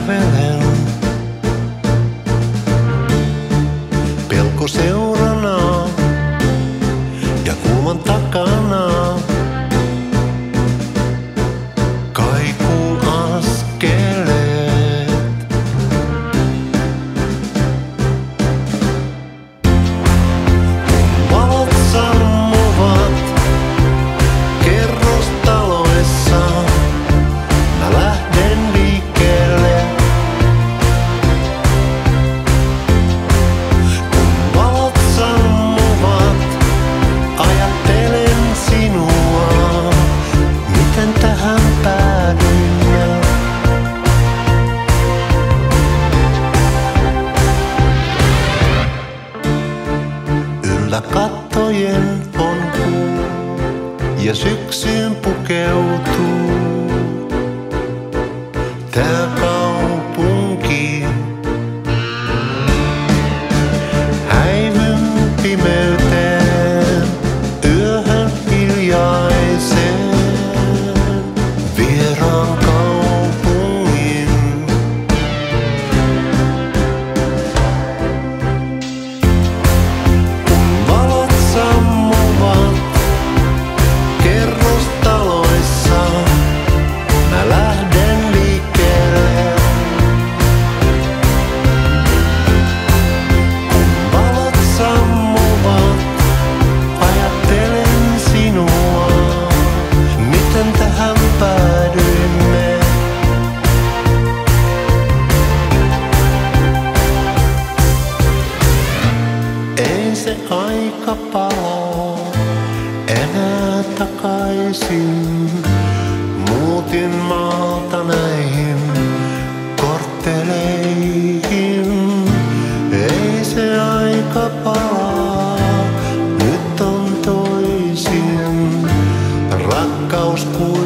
travelham pelo seu Kattojen on kuu ja syksyyn pukeutuu. aika paloo enää takaisin. Muutin maalta näihin kortteleihin. Ei se aika palaa, nyt on toisin. Rakkaus kuin